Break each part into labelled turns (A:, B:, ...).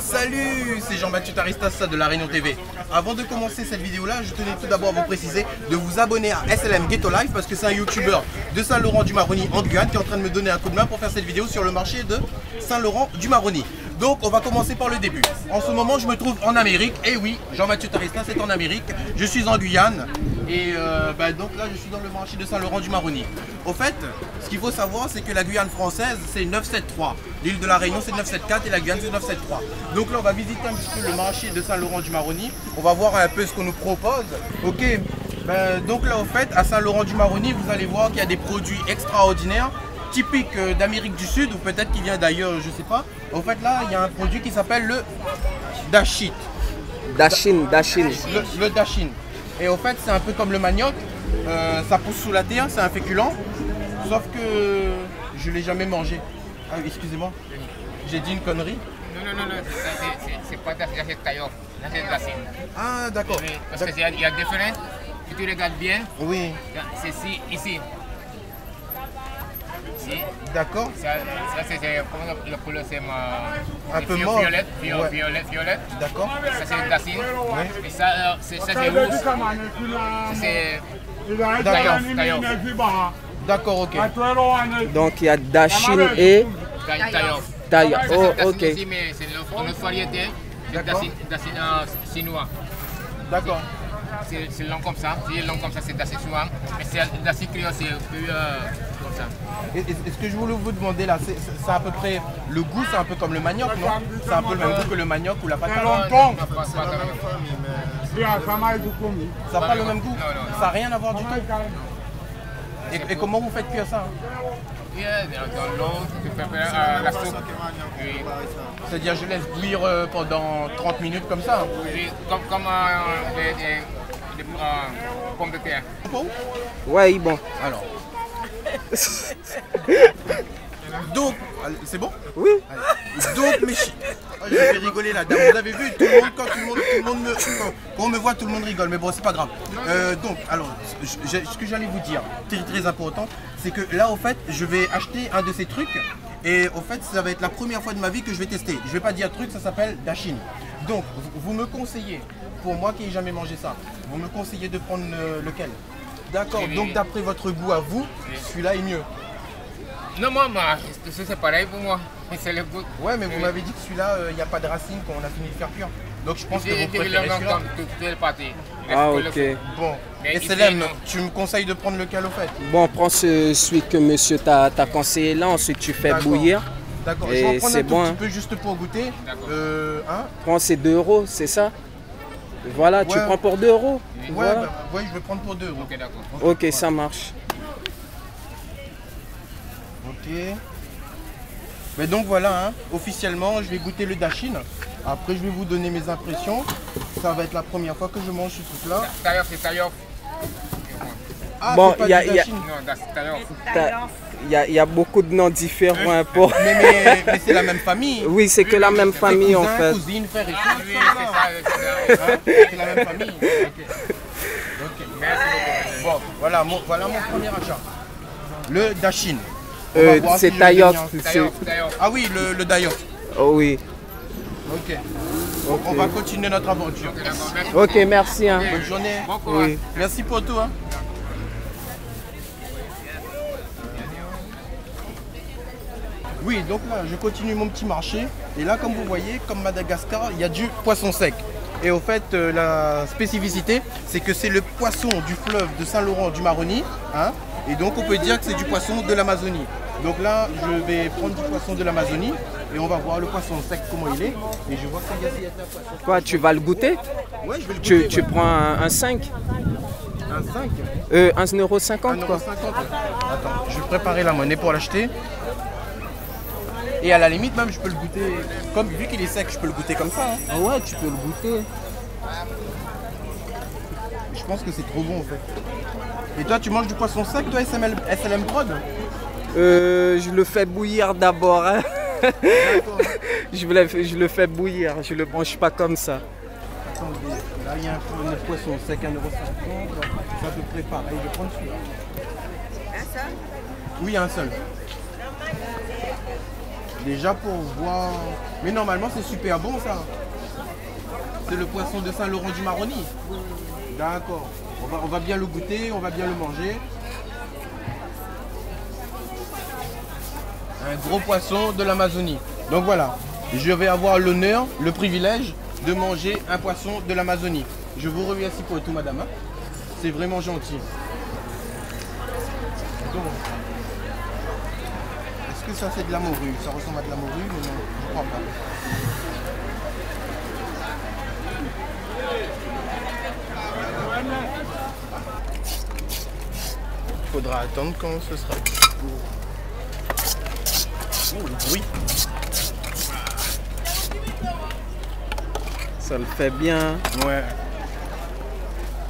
A: Salut, c'est Jean-Baptiste Taristassa de La Réunion TV. Avant de commencer cette vidéo-là, je tenais tout d'abord à vous préciser de vous abonner à SLM Ghetto Life parce que c'est un youtubeur de Saint-Laurent-du-Maroni en Guyane qui est en train de me donner un coup de main pour faire cette vidéo sur le marché de Saint-Laurent-du-Maroni. Donc on va commencer par le début. En ce moment je me trouve en Amérique. Et oui, Jean-Mathieu Tarista c'est en Amérique. Je suis en Guyane. Et euh, bah, donc là je suis dans le marché de Saint-Laurent-du-Maroni. Au fait, ce qu'il faut savoir c'est que la Guyane française c'est 973. L'île de la Réunion c'est 974 et la Guyane c'est 973. Donc là on va visiter un petit peu le marché de Saint-Laurent-du-Maroni. On va voir un peu ce qu'on nous propose. Ok, ben, donc là au fait à Saint-Laurent-du-Maroni vous allez voir qu'il y a des produits extraordinaires typique euh, d'Amérique du Sud ou peut-être qu'il vient d'ailleurs, je sais pas. En fait, là, il y a un produit qui s'appelle le dashit.
B: Dashin, Dashin.
A: Le, le dashin. Et au fait, c'est un peu comme le manioc. Euh, ça pousse sous la terre, c'est un féculent. Sauf que je l'ai jamais mangé. Ah, excusez-moi. J'ai dit une connerie.
C: Non, non, non, non, c'est pas Dashin, c'est Taillot. c'est Dashin.
A: Ah, d'accord.
C: Parce qu'il y, y a différents. Si tu regardes bien,
A: Oui,
C: c'est ici, ici. Ici.
A: d'accord.
C: Ça, ça c'est c'est- comment le- le couleur c'est ma
A: Un peu mauve.
C: violette, vi-
A: Ouais.
C: violette, violette.
A: D'accord.
C: Ça c'est Dassin. Et ça, euh, c'est ça c'est rouge. Ça, C'est
A: D'accord. D'accord, ok.
B: Donc il y a Dashin et.
C: Taillot. Ça,
B: Oh,
C: c'est
B: ok.
C: c'est une une variété. C'est euh, chinois.
A: D'accord.
C: C'est c'est long comme ça. Si long comme ça, c'est Dassin chinois. Mais c'est Dassin créole, c'est plus euh.
A: Et- et- Est-ce que je voulais vous demander là, c'est à peu près le goût, c'est un peu comme le manioc, non C'est un peu le même goût que le manioc ou la patate.
C: Comme-
A: Ça n'a pas le même goût
C: Non, non.
A: Ça n'a rien à voir du tout et, et comment vous faites cuire ça
C: euh,
A: C'est-à-dire je laisse bouillir euh, pendant 30 minutes comme ça hein
C: oui, comme, comme euh, euh, pommes de terre.
B: Ouais, bon.
A: Alors. Donc, c'est bon?
B: Oui.
A: Allez. Donc, mes chi- Ah, Je vais rigoler là. Vous avez vu, tout le monde, quand tout le monde, tout le monde me, quand- quand on me voit, tout le monde rigole. Mais bon, c'est pas grave. Euh, donc, alors, je- je- ce que j'allais vous dire, très très important, c'est que là, au fait, je vais acheter un de ces trucs. Et au fait, ça va être la première fois de ma vie que je vais tester. Je vais pas dire truc, ça s'appelle Dashin. Donc, vous, vous me conseillez, pour moi qui n'ai jamais mangé ça, vous me conseillez de prendre lequel? D'accord,
C: Oui,
A: donc
C: oui.
A: d'après votre goût à vous, celui-là est mieux.
C: Non, moi, moi, c'est pareil pour moi. C'est le goût.
A: Ouais, mais vous
C: Oui.
A: m'avez dit que celui-là, il n'y a pas de racines quand on a fini de faire cuire. Donc je pense que vous préférez celui-là.
B: Ah, ok.
A: Bon,
C: Mais
A: et Célène, tu me conseilles de prendre lequel au fait?
B: Bon, prends ce, celui que monsieur t'a conseillé là, ensuite tu fais bouillir.
A: D'accord,
B: Et
A: je vais en prendre un
B: bon,
A: petit peu juste pour goûter.
C: D'accord.
A: Euh, hein?
B: Prends ces 2 euros, c'est ça? Voilà, tu prends pour 2 euros.
A: Ouais,
B: Voilà.
A: bah, ouais, je vais prendre pour deux euros.
C: Ok, d'accord.
B: Ok, ça marche.
A: Ok. Mais donc voilà, hein, officiellement, je vais goûter le dashin. Après, je vais vous donner mes impressions. Ça va être la première fois que je mange ce truc-là.
C: C'est taillot.
A: Ah,
B: Bon,
A: c'est pas
B: y a-
A: du
B: y a-.
C: Non,
B: Il y a, il y a beaucoup de noms différents hein, pour...
A: Mais, mais, mais c'est la même famille.
B: Oui, c'est que la même famille en fait.
A: cousine, frère et
C: Ah,
A: tout.
C: oui,
A: ça,
C: c'est ça, ça.
A: Hein C'est la même famille. Ok. Ok.
C: Merci beaucoup.
A: Bon, voilà mon, voilà mon premier achat. Le Dashin. On
B: Euh, c'est
A: si
B: taillot.
A: Ah oui, le, le.
B: Oh oui.
A: Ok. Donc on va continuer notre aventure.
C: Ok. Merci.
B: Ok, merci. Hein.
A: Bonne journée.
C: Bon courage.
B: Oui.
A: Merci pour tout. Hein. Oui, donc là, je continue mon petit marché. Et là, comme vous voyez, comme Madagascar, il y a du poisson sec. Et au fait, euh, la spécificité, c'est que c'est le poisson du fleuve de Saint-Laurent du Maroni. hein. et donc, on peut dire que c'est du poisson de l'Amazonie. Donc là, je vais prendre du poisson de l'Amazonie. Et on va voir le poisson sec, comment il est. Et je vois que a un poisson.
B: Quoi, tu vas le goûter?
A: Ouais, je vais le
B: tu,
A: goûter,
B: tu
A: ouais.
B: prends un, un 5
A: Un 5
B: euh, 1,50€ quoi.
A: 1,50€. Attends, je vais préparer la monnaie pour l'acheter. Et à la limite même je peux le goûter. Comme vu qu'il est sec, je peux le goûter comme ça. hein.
B: Ah ouais, tu peux le goûter.
A: Je pense que c'est trop bon en fait. Et toi tu manges du poisson sec toi SML, SLM Prod?
B: Euh, je le fais bouillir d'abord. hein. je, le, je le fais bouillir, je le mange pas comme ça.
A: Attendez, là il y a un poisson sec 1,50€. C'est à peu près pareil, je vais prendre celui-là. Un seul? Oui, un seul. Déjà pour voir. Mais normalement, c'est super bon ça. C'est le poisson de Saint-Laurent du Maroni. D'accord. On va, on va bien le goûter, on va bien le manger. Un gros poisson de l'Amazonie. Donc voilà, je vais avoir l'honneur, le privilège de manger un poisson de l'Amazonie. Je vous remercie pour tout, madame. hein. C'est vraiment gentil. Que ça c'est de la morue Ça ressemble à de la morue, mais non, je crois pas. Il faudra attendre quand ce sera. Oh, le bruit
B: Ça le fait bien.
A: Ouais.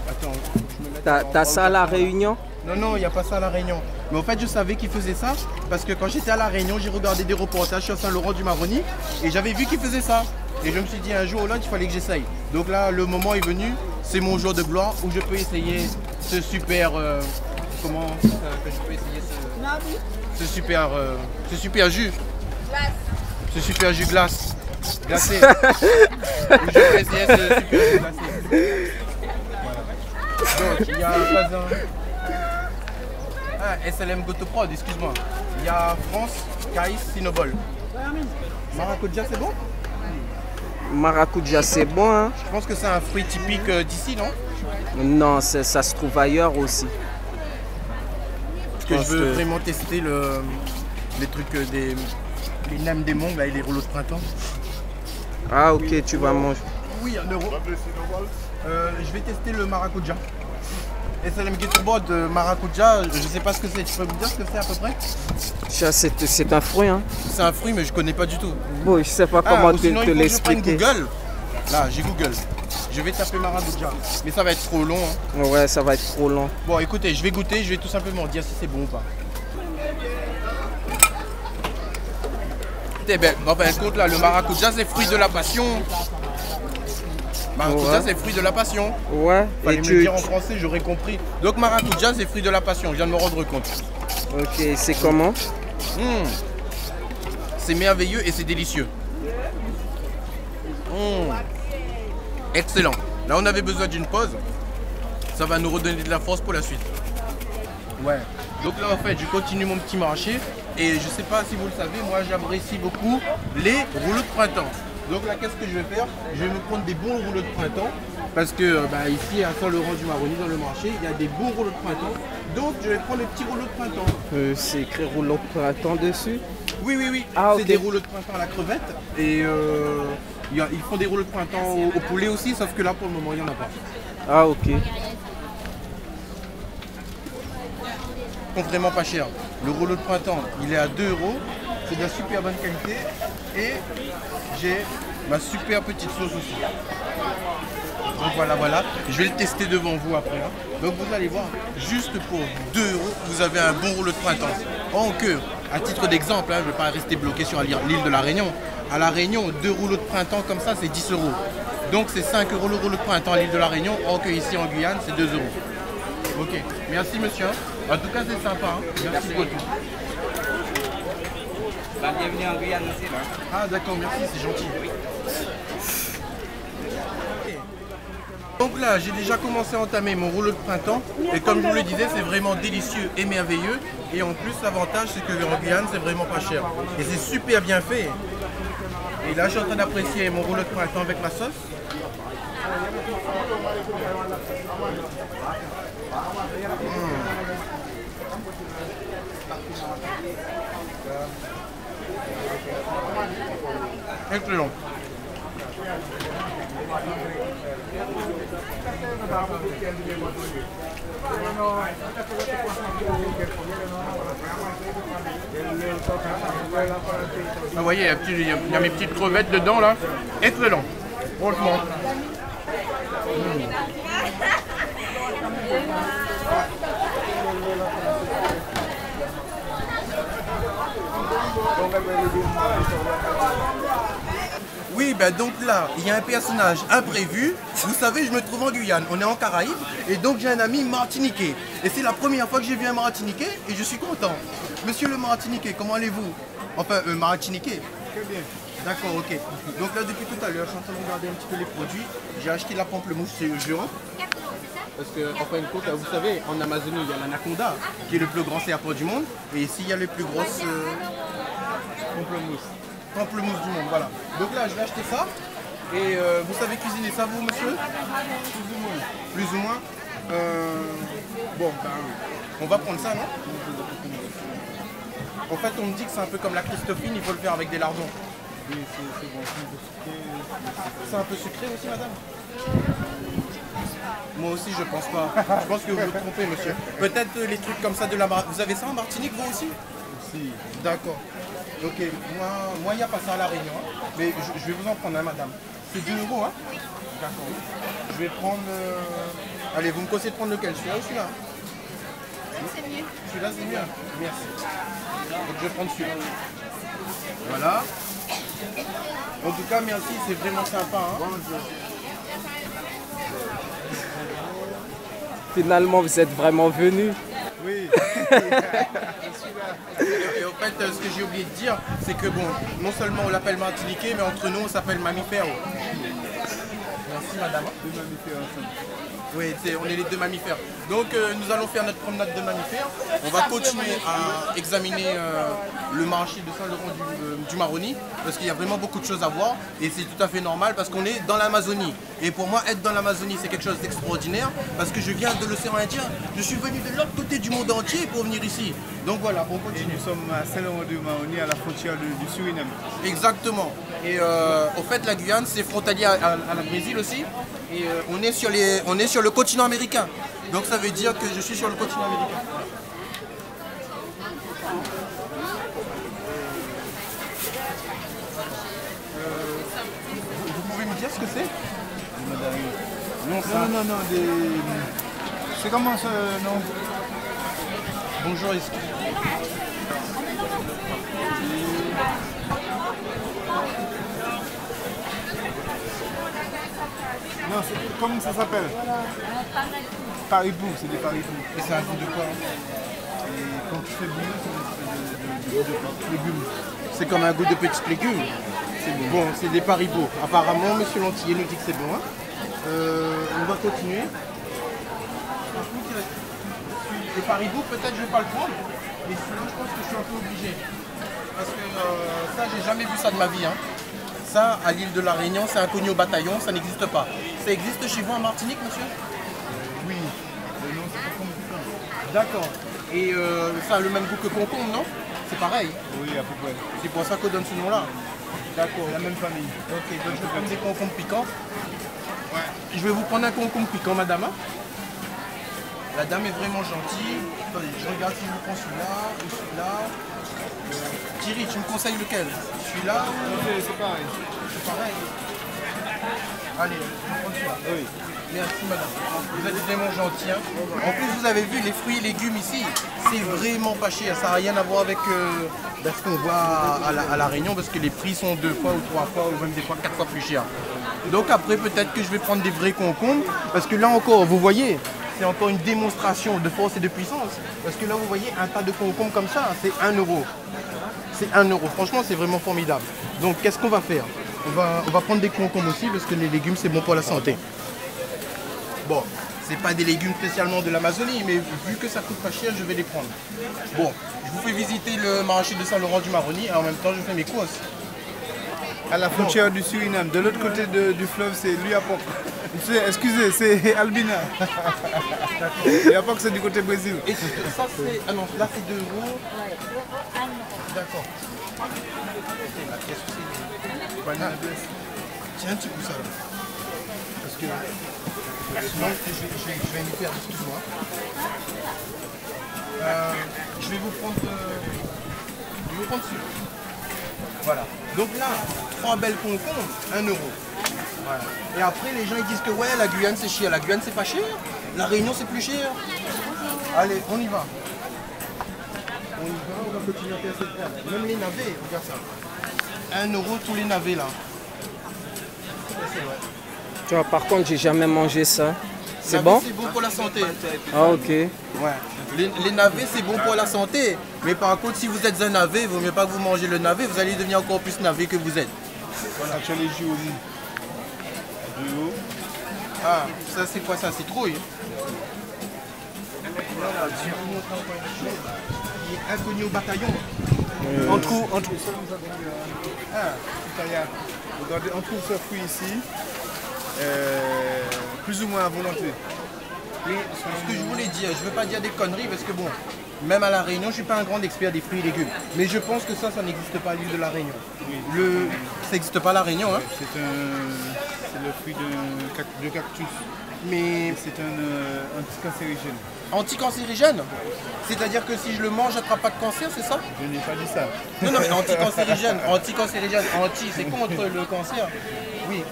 A: Attends, je me mets
B: T'as
A: en-
B: t'as ça à la Réunion?
A: Non, non, il n'y a pas ça à La Réunion. Mais en fait, je savais qu'il faisait ça parce que quand j'étais à La Réunion, j'ai regardé des reportages sur Saint-Laurent du Maroni et j'avais vu qu'il faisait ça. Et je me suis dit un jour ou l'autre, il fallait que j'essaye. Donc là, le moment est venu, c'est mon jour de gloire où je peux essayer ce super. euh, comment que je peux essayer ce, ce super, euh, ce super jus. Ce super jus glace. Glacé. Où je peux essayer ce super jus glacé. Voilà. Donc, il y a pas un. SLM Gotoprod, excuse-moi. Il y a France, Caïs, Sinobol. Maracuja, c'est bon?
B: Maracuja, c'est bon, hein
A: Je pense que c'est un fruit typique euh, d'ici, non?
B: Non, ça se trouve ailleurs aussi.
A: Parce que je veux
B: que-
A: vraiment tester le, les trucs euh, des. Les nems des monts, là, et les rouleaux de printemps.
B: Ah, ok, tu vas manger.
A: Oui, un euro. Euh, je vais tester le maracuja. SLM Gotoprod de maracuja, je sais pas ce que c'est. Tu peux me dire ce que c'est à peu près?
B: C'est c'est un fruit, hein
A: C'est un fruit, mais je connais pas du tout.
B: Bon, je sais pas
A: Ah,
B: comment
A: ou
B: te,
A: sinon,
B: te
A: prenne
B: l'expliquer.
A: Google. Là, j'ai Google. Je vais taper maracuja. Mais ça va être trop long. hein.
B: Ouais, ça va être trop long.
A: Bon, écoutez, je vais goûter, je vais tout simplement dire si c'est bon ou pas. Eh ben, en fin de compte, là, le maracuja, c'est fruit de la passion. Maracuja,
B: Ouais.
A: c'est fruit de la passion.
B: Ouais,
A: Fallait
B: et
A: me le
B: tu...
A: dire en français, j'aurais compris. Donc, maracuja, c'est fruit de la passion, je viens de me rendre compte.
B: Ok, c'est comment?
A: Mmh. C'est merveilleux et c'est délicieux. Mmh. Excellent. Là, on avait besoin d'une pause. Ça va nous redonner de la force pour la suite. Ouais. Donc là, en fait, je continue mon petit marché. Et je sais pas si vous le savez, moi, j'apprécie beaucoup les rouleaux de printemps. Donc là, qu'est-ce que je vais faire? Je vais me prendre des bons rouleaux de printemps. Parce que euh, bah, ici, à Saint-Laurent du Maroni, dans le marché, il y a des bons rouleaux de printemps. Donc, je vais prendre les petits rouleaux de printemps.
B: Euh, C'est écrit rouleau de printemps dessus?
A: Oui, oui, oui.
B: Ah,
A: c'est des rouleaux de printemps à la crevette. Et euh, y a- ils font des rouleaux de printemps au, au poulet aussi, sauf que là, pour le moment, il n'y en a pas.
B: Ah, ok.
A: Ils sont vraiment pas cher. Le rouleau de printemps, il est à 2 euros. C'est de la super bonne qualité. Et j'ai ma super petite sauce aussi. Donc voilà, voilà. Je vais le tester devant vous après. hein. Donc vous allez voir, juste pour 2 euros, vous avez un bon rouleau de printemps. En que, à titre d'exemple, hein, je ne vais pas rester bloqué sur l'île de la Réunion. À la Réunion, deux rouleaux de printemps comme ça, c'est 10 euros. Donc c'est 5 euros le rouleau de printemps à l'île de la Réunion, or que ici en Guyane, c'est 2 euros. Ok, merci monsieur. En tout cas, c'est sympa. hein. Merci beaucoup.
C: Bienvenue en Guyane aussi. Là.
A: Ah d'accord, merci, c'est gentil. Donc là, j'ai déjà commencé à entamer mon rouleau de printemps. Et comme je vous le disais, c'est vraiment délicieux et merveilleux. Et en plus, l'avantage, c'est que en Guyane, c'est vraiment pas cher. Et c'est super bien fait. Et là, je suis en train d'apprécier mon rouleau de printemps avec ma sauce. Excellent. Ah, vous voyez, il y a y, mes petites crevettes dedans là. Excellent. Franchement. Oui, ben donc là, il y a un personnage imprévu. Vous savez, je me trouve en Guyane, on est en Caraïbes, et donc j'ai un ami martiniquais. Et c'est la première fois que j'ai vu un martiniquais, et je suis content. Monsieur le martiniquais, comment allez-vous? Enfin, euh, martiniquais.
D: Très bien.
A: D'accord, ok. Donc là, depuis tout à l'heure, je suis en train de regarder un petit peu les produits. J'ai acheté la pamplemousse géant. Parce que, en fin de compte, vous savez, en Amazonie, il y a l'anaconda, qui est le plus grand serpent du monde. Et ici, il y a les plus grosses euh, pamplemousses. Pamplemousse du monde, voilà. Donc là, je vais acheter ça. Et euh, vous savez cuisiner ça, vous, monsieur? Plus ou moins. Plus ou moins Euh, Bon, ben, on va prendre ça, non? En fait, on me dit que c'est un peu comme la Christophine, il faut le faire avec des lardons.
D: Oui, c'est bon, c'est un peu sucré, c'est-
A: C'est un peu sucré aussi, madame? Moi aussi, je pense pas. Je pense que vous vous trompez, monsieur. Peut-être les trucs comme ça de la Mar- Vous avez ça en Martinique, vous aussi?
D: Si.
A: D'accord. Ok, moi, moi, il n'y a pas ça à La Réunion. hein. Mais je, je vais vous en prendre un, madame. C'est 2 euros, hein D'accord. Je vais prendre... euh, Allez, vous me conseillez de prendre lequel Celui-là ou celui-là?
E: C'est mieux.
A: Celui-là, c'est mieux. Merci. Donc, je vais prendre celui-là. Voilà. En tout cas, merci, c'est vraiment sympa. hein.
B: Finalement, vous êtes vraiment venu.
D: Oui.
A: Et en fait, euh, ce que j'ai oublié de dire, c'est que bon, non seulement on l'appelle Martiniquais, mais entre nous, on s'appelle Mammifère. Merci, madame. Oui, on est les deux mammifères. Donc euh, nous allons faire notre promenade de mammifères. On va continuer à examiner euh, le marché de Saint-Laurent du, euh, du Maroni parce qu'il y a vraiment beaucoup de choses à voir et c'est tout à fait normal parce qu'on est dans l'Amazonie. Et pour moi, être dans l'Amazonie, c'est quelque chose d'extraordinaire parce que je viens de l'océan Indien. Je suis venu de l'autre côté du monde entier pour venir ici. Donc voilà, on
D: Et
A: continue.
D: nous sommes à Saint-Laurent-du-Maroni, à la frontière du Suriname.
A: Exactement. Et au fait, la Guyane, c'est frontalier à, à- à la Brésil aussi. Et euh, on, est sur les, on est sur le continent américain. Donc ça veut dire que je suis sur le continent américain. Euh, vous pouvez me dire ce que c'est? Non.
D: Non, non, non, des... C'est comment ce nom?
A: Bonjour, est-ce
D: Non, c'est- comment ça s'appelle Paribou, c'est des paribous.
A: Et c'est un goût de quoi hein
D: Et quand tu fais bouillir, c'est une espèce de, de, de, de légumes.
A: C'est comme un goût de petits légumes. C'est bon. c'est des paribots. Apparemment, Monsieur Lantier nous dit que c'est bon. hein. Euh, on va continuer. Par contre, il reste- Le paribou, peut-être je vais pas le prendre. Mais sinon, je pense que je suis un peu obligé. Parce que euh, ça, j'ai jamais vu ça de ma vie. hein. Ça, à l'île de la Réunion, c'est inconnu au bataillon, ça n'existe pas. Ça existe chez vous en Martinique, monsieur
D: Oui, le nom c'est pas comme ça.
A: D'accord. Et euh, ça a le même goût que concombre, non? C'est pareil.
D: Oui, à peu près.
A: C'est pour ça qu'on donne ce nom-là. D'accord.
D: La même famille.
A: Ok, donc je vais prendre des concombres piquants. Ouais. Je vais vous prendre un concombre piquant, madame. hein. La dame est vraiment gentille. Attendez, je regarde si je vous prends celui-là ou celui-là. Euh, Thierry, tu me conseilles lequel? Celui-là ou
D: c'est pareil.
A: c'est pareil Allez.
D: Oui.
A: Merci madame. Vous êtes vraiment gentil. hein. En plus, vous avez vu les fruits et légumes ici. C'est vraiment pas cher. Ça n'a rien à voir avec euh, ben, ce qu'on voit à la, à La Réunion parce que les prix sont deux fois ou trois fois ou même des fois quatre fois plus chers. Donc après, peut-être que je vais prendre des vrais concombres parce que là encore, vous voyez, c'est encore une démonstration de force et de puissance. Parce que là, vous voyez, un tas de concombres comme ça, c'est 1 euro. C'est 1 euro. Franchement, c'est vraiment formidable. Donc, qu'est-ce qu'on va faire? On va, on va prendre des concombres aussi parce que les légumes, c'est bon pour la santé. Bon, c'est pas des légumes spécialement de l'Amazonie, mais vu que ça coûte pas cher, je vais les prendre. Bon, je vous fais visiter le marché de Saint-Laurent du Maroni et en même temps, je fais mes courses.
D: À la frontière du Suriname. De l'autre côté de- du fleuve, c'est Luapok. C'est- Excusez, c'est Albina. Luapok, c'est du côté Brésil.
A: Et ça, c'est. Ah non, là, c'est 2 euros. D'accord. Tiens un petit coup ça là. Parce que sinon je vais, m'y perdre, excuse-moi. Je vais vous prendre. euh, je vais vous prendre celui Voilà. Donc là, trois belles concombres, 1 euro. Et après les gens ils disent que ouais la Guyane c'est cher. La Guyane c'est pas cher. La Réunion c'est plus cher. Allez, on y va. On y va, on va continuer à faire cette. Même les navets, regarde ça. 1 euro tous les navets là.
B: Tu vois, par contre, j'ai jamais mangé ça. C'est bon?
A: C'est bon pour la santé.
B: Ah, ok.
A: Ouais. Les, les navets, c'est bon pour la santé. Mais par contre, si vous êtes un navet, il vaut mieux pas que vous mangez le navet. Vous allez devenir encore plus navet que vous êtes.
D: Voilà, tu as les jus.
A: Ah, ça c'est quoi ça Citrouille? Il est inconnu au bataillon.
D: On trouve, on trouve, ah. Regardez, on trouve ce fruit ici, euh, plus ou moins à volonté.
A: Ce que je voulais dire, je veux pas dire des conneries parce que bon, même à La Réunion, je suis pas un grand expert des fruits et légumes. Mais je pense que ça, ça n'existe pas à l'île de La Réunion. Le... Ça n'existe pas à La Réunion, hein.
D: C'est un, le fruit cac- de cactus.
A: Mais
D: c'est un euh, anticancérigène.
A: anticancérigène C'est-à-dire que si je le mange, j'attrape pas de cancer, c'est ça?
D: Je n'ai pas dit ça.
A: Non, non, mais anticancérigène, anticancérigène, anti, c'est contre le cancer. Oui.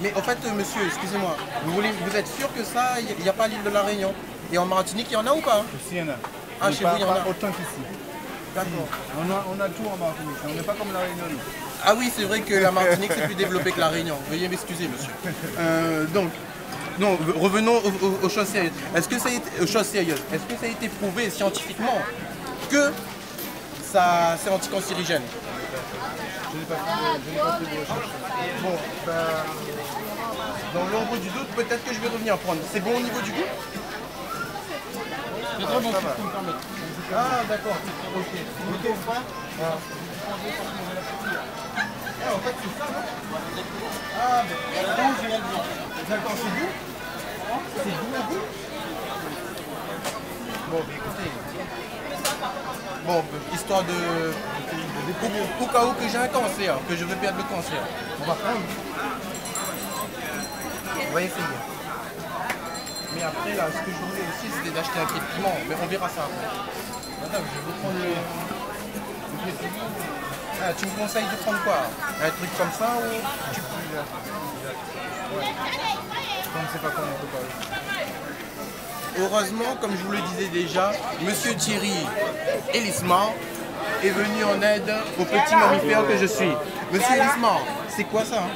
A: Mais en fait, monsieur, excusez-moi, vous, voulez, vous êtes sûr que ça, il n'y a pas l'île de la Réunion? Et en Martinique, il y en a ou pas?
D: Ici, il y en a.
A: Ah, chez
D: pas,
A: vous, il y en a.
D: autant qu'ici.
A: D'accord.
D: On a, on a tout en Martinique. On n'est pas comme la Réunion. nous.
A: Ah oui, c'est vrai que la Martinique, c'est plus développé que la Réunion. Veuillez m'excuser, monsieur. Euh, donc, non, revenons aux, aux- aux choses sérieuses. Est-ce que ça a été, aux choses sérieuses Est-ce que ça a été prouvé scientifiquement que ça, c'est anticancérigène?
D: Je n'ai pas fait de, je n'ai pas fait de recherche.
A: Bon, ben, dans l'ombre du doute, peut-être que je vais revenir prendre. C'est bon au niveau du goût? Permettre. Ah, d'accord. Ok. Ah. Ah, en fait, c'est ça, non Ah, ben, rouge et blanc. D'accord, c'est doux C'est au goût Bon, ben, écoutez. Bon, histoire de. Au, cas où que j'ai un cancer, que je veux perdre le cancer. On va prendre. On va essayer. Mais après, là, ce que je voulais aussi, c'était d'acheter un pied de piment. Mais on verra ça après. Madame, je vais vous prendre le. le. Ah, tu me conseilles de prendre quoi Un truc comme ça ou tu
D: Je ne sais pas comment on peut parler.
A: Heureusement, comme je vous le disais déjà, Monsieur Thierry Elismar est venu en aide au petit mammifère que je suis. Monsieur Elismar, c'est quoi ça hein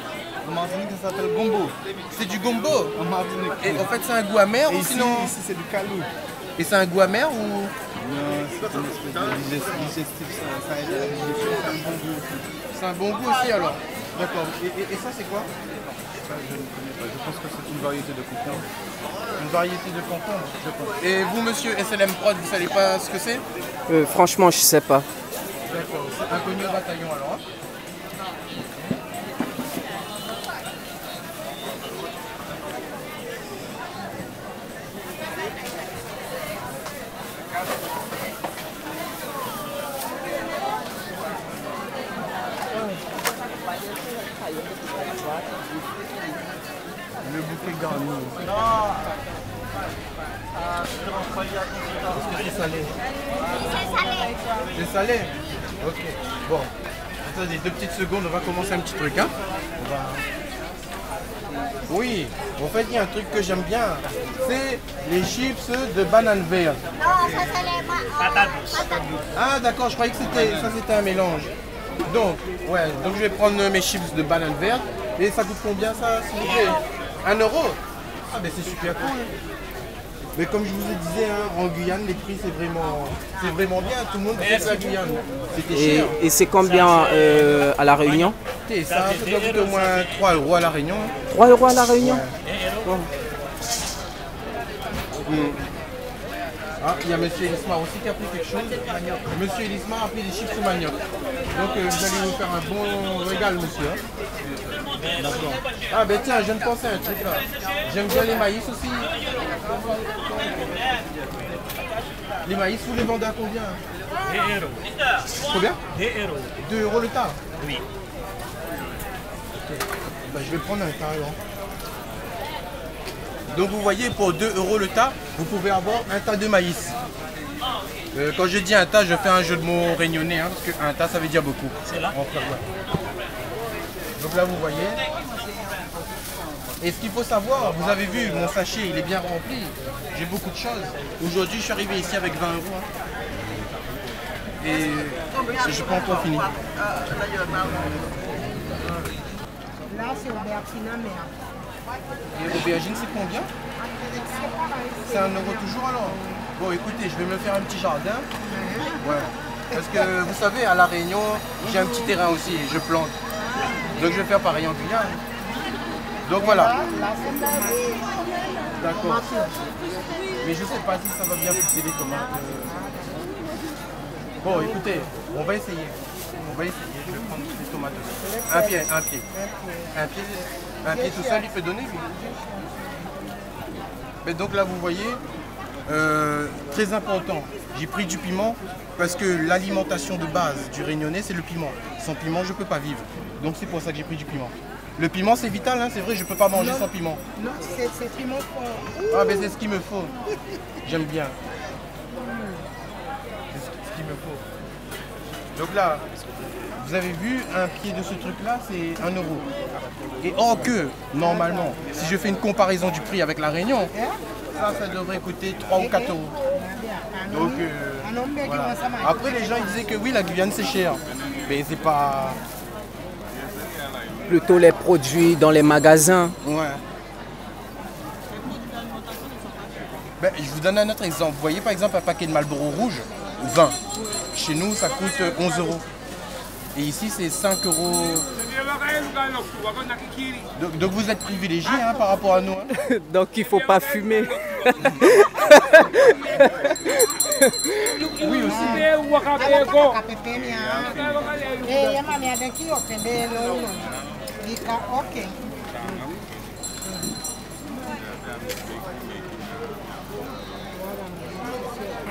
D: En Martinique, ça s'appelle gombo.
A: C'est du gombo
D: En Martinique.
A: Et en fait, c'est un goût amer
D: Et
A: ou sinon
D: ici c'est du calou.
A: Et c'est un goût amer ou?
D: Non, c'est une espèce de digest- digestif, ça, ça aide à la digestion, c'est un bon goût.
A: c'est un bon goût aussi alors D'accord. Et, et- et ça, c'est quoi?
D: Ça, je ne connais pas. Je pense que c'est une variété de concombre.
A: Une variété de concombre, je pense. Et vous, monsieur SLM Prod, vous savez pas ce que c'est?
B: Euh, franchement, je sais pas.
A: D'accord. C'est inconnu au bataillon alors.
D: Le bouquet garni.
A: C'est salé. C'est salé Ok. Bon. Attendez deux petites secondes, on va commencer un petit truc. Hein on va... Oui, en fait, il y a un truc que j'aime bien. C'est les chips de banane verte.
E: Non, ça c'est les patates.
A: Ah d'accord, je croyais que c'était ça c'était un mélange. Donc, ouais, donc je vais prendre mes chips de banane verte. Et ça coûte combien ça, s'il vous plaît? Un euro? Ah ben c'est super cool. Mais comme je vous ai disais, hein, en Guyane, les prix c'est vraiment, c'est vraiment bien. Tout le monde fait la Guyane. C'était
B: Et,
A: cher.
B: et c'est combien euh, à La Réunion?
A: Et ça, ça doit coûter au moins 3 euros à la Réunion. hein.
B: 3 euros à La Réunion?
A: Ah, il y a Monsieur Elismar aussi qui a pris quelque chose. Monsieur Elismar a pris des chips au manioc. Donc euh, vous allez vous faire un bon régal, monsieur. hein. D'accord. Ah ben tiens, je de penser à un truc là. J'aime bien les maïs aussi. Les maïs, vous les vendez à combien
F: 2 euros.
A: Combien?
F: 2 euros.
A: 2 euros le tas
F: Oui.
A: Bah, je vais prendre un tas alors. Donc vous voyez, pour 2 euros le tas, vous pouvez avoir un tas de maïs. Euh, quand je dis un tas, je fais un jeu de mots réunionnais, hein, parce qu'un tas, ça veut dire beaucoup.
F: C'est là.
A: Donc là, vous voyez. Et ce qu'il faut savoir, vous avez vu, mon sachet, il est bien rempli. J'ai beaucoup de choses. Aujourd'hui, je suis arrivé ici avec 20 euros. hein. Et je n'ai pas encore fini.
F: Là, c'est aubergine amère.
A: Et aubergine, c'est combien?
F: C'est
A: un euro toujours alors Bon, écoutez, je vais me faire un petit jardin. Ouais. Parce que vous savez, à La Réunion, j'ai un petit terrain aussi, je plante. Donc je vais faire pareil en Guyane. Donc voilà. D'accord. Mais je sais pas si ça va bien pousser les tomates. Bon, écoutez, on va essayer. On va essayer. Je vais prendre les tomates aussi. Un pied, un pied. Un pied, un pied tout seul, il peut donner. Mais donc là, vous voyez, euh, très important, j'ai pris du piment parce que l'alimentation de base du Réunionnais, c'est le piment. Sans piment, je ne peux pas vivre. Donc c'est pour ça que j'ai pris du piment. Le piment, c'est vital, hein, c'est vrai, je ne peux pas manger sans piment.
F: Non, c'est piment fort.
A: Ah, mais c'est ce qu'il me faut. J'aime bien. C'est ce ce qu'il me faut. Donc là, vous avez vu, un pied de ce truc-là, c'est 1 euro. Et oh que, normalement, si je fais une comparaison du prix avec la Réunion, ça, ça devrait coûter 3 ou 4 euros. Donc, euh, voilà. Après, les gens ils disaient que oui, la Guyane, c'est cher. Mais c'est pas...
B: Plutôt les produits dans les magasins.
A: Ouais. Ben, je vous donne un autre exemple. Vous voyez par exemple un paquet de Marlboro rouge, 20. Chez nous, ça coûte euh, 11 euros. Et ici, c'est 5 euros. Donc, donc vous êtes privilégié hein, par rapport à nous. hein.
B: Donc il faut pas fumer.
A: Oui aussi.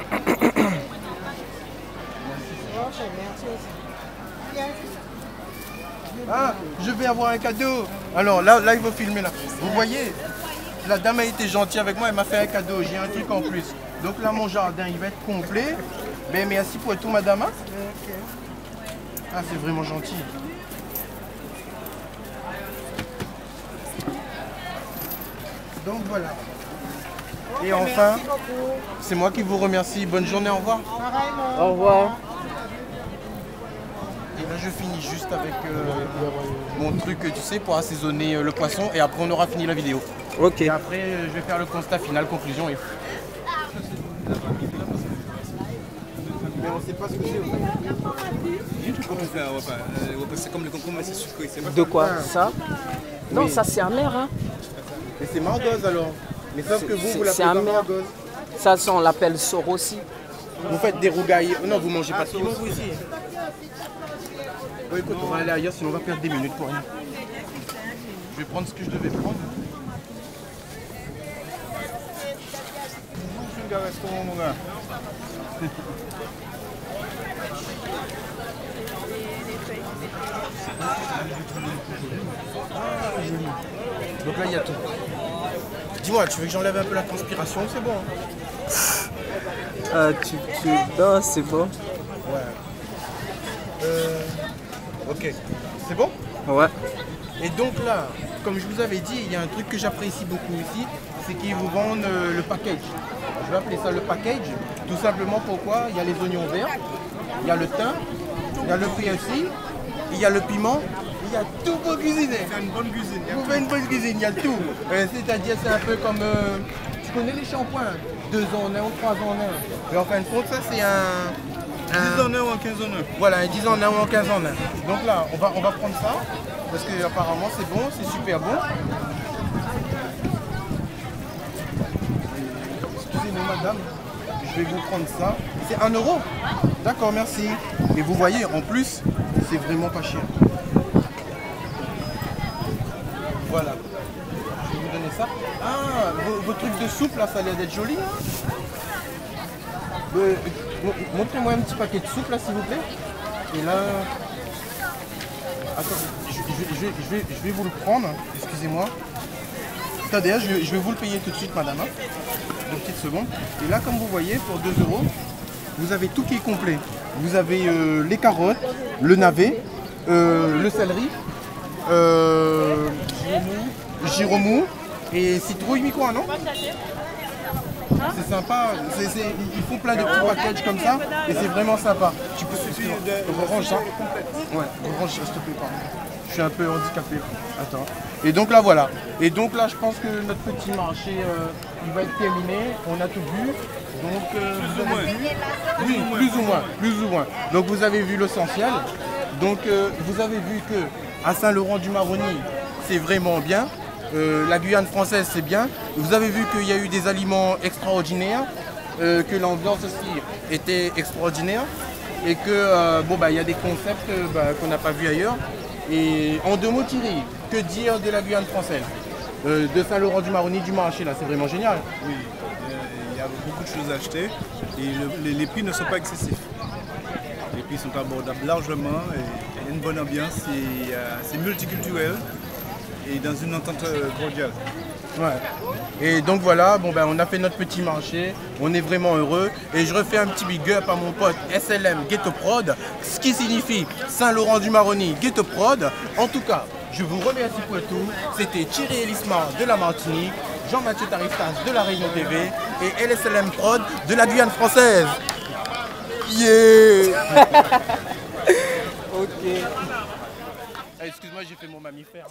F: Merci aussi.
A: Ah, je vais avoir un cadeau. Alors là, là, il faut filmer là. Vous voyez, la dame a été gentille avec moi, elle m'a fait un cadeau. J'ai un truc en plus. Donc là, mon jardin, il va être complet. Ben, merci pour tout, madame. hein. Ah, c'est vraiment gentil. Donc voilà. Et enfin, c'est moi qui vous remercie. Bonne journée, au revoir.
B: Au revoir.
A: Je finis juste avec euh, mon truc, tu sais, pour assaisonner euh, le poisson. Et après, on aura fini la vidéo.
B: Ok.
A: Et après, euh, je vais faire le constat final, conclusion. Et... Mais on sait pas ce que c'est.
D: C'est comme le concombre, mais c'est sucré. C'est pas
B: De quoi Ça Non, ça c'est amer. Hein.
A: Mais c'est margoze alors. Mais sauf que vous,
B: C'est-
A: vous l'appelez
B: c'est
A: pas
B: amer.
A: margoze.
B: Ça, ça, on l'appelle sorossi.
A: Vous faites des rougailles. Non, vous mangez pas de piment, vous ici. Bon, écoute, on va aller ailleurs, sinon on va perdre des minutes pour rien. Je vais prendre ce que je devais prendre.
D: un restaurant, mon gars.
A: Donc là, il y a tout. Dis-moi, tu veux que j'enlève un peu la transpiration C'est bon. hein
B: Euh, tu, tu... Non, c'est bon.
A: Ok. C'est bon
B: Ouais.
A: Et donc là, comme je vous avais dit, il y a un truc que j'apprécie beaucoup ici, c'est qu'ils vous vendent euh, le package. Je vais appeler ça le package, tout simplement pourquoi il y a les oignons verts, il y a le thym, il y a le PFC, il y a le piment, il y a tout pour cuisiner.
D: C'est une bonne cuisine.
A: Vous faites une bonne cuisine, il y a tout. Euh, C'est-à-dire, c'est un peu comme. euh, tu connais les shampoings Deux en un ou trois en un. Mais en fin de compte, ça, c'est un. Un-
D: 10 en 1 ou en 15 en 1.
A: voilà, un 10 en 1 ou en 15 en 1. Donc là, on va, prendre ça, parce que apparemment c'est bon, c'est super bon. Excusez-moi madame, je vais vous prendre ça. C'est 1 euro D'accord, merci. Et vous voyez, en plus, c'est vraiment pas cher. Voilà. Je vais vous donner ça. Ah, vos, vos trucs de soupe là, ça a l'air d'être joli. hein Euh, Montrez-moi un petit paquet de soupe là, s'il vous plaît. Et là. Attends, je, je- je vais- je vais, je vais vous le prendre. Excusez-moi. Attendez, je, vais- vous le payer tout de suite, madame. hein. Deux petites secondes. Et là, comme vous voyez, pour 2 euros, vous avez tout qui est complet. Vous avez euh, les carottes, le navet, euh, le céleri, euh, giromou et citrouille mi-coin, non? C'est sympa, c'est- c'est- ils font plein de petits packages comme ça et c'est vraiment sympa. Tu peux suffire de range ça Ouais, range s'il te plaît pas. Je suis un peu handicapé. Attends. Et donc là, voilà. Et donc là, je pense que notre petit marché, euh, il va être terminé. On a tout vu. Donc, euh, vous avez vu Oui, plus ou moins, plus ou moins. Donc vous avez vu l'essentiel. Donc euh, vous avez vu que à Saint-Laurent-du-Maroni, c'est vraiment bien. Euh, la Guyane française, c'est bien. Vous avez vu qu'il y a eu des aliments extraordinaires, euh, que l'ambiance aussi était extraordinaire et que euh, bon bah il y a des concepts bah, qu'on n'a pas vu ailleurs. Et en deux mots, Thierry, que dire de la Guyane française? De Saint-Laurent-du-Maroni, du marché là, c'est vraiment génial.
D: Oui, il y a beaucoup de choses à acheter et le- les, les prix ne sont pas excessifs. Les prix sont abordables largement et il y a une bonne ambiance, et, c'est multiculturel et dans une entente euh, cordiale.
A: Ouais. Et donc voilà, bon ben on a fait notre petit marché, on est vraiment heureux. Et je refais un petit big up à mon pote SLM Ghetto Prod, ce qui signifie Saint-Laurent-du-Maroni Ghetto Prod. En tout cas, je vous remercie pour tout. C'était Thierry Elismar de la Martinique, Jean-Mathieu Taristas de la Réunion TV et LSLM Prod de la Guyane française. Yeah
B: Ok.
A: Eh, Excuse-moi, j'ai fait mon mammifère.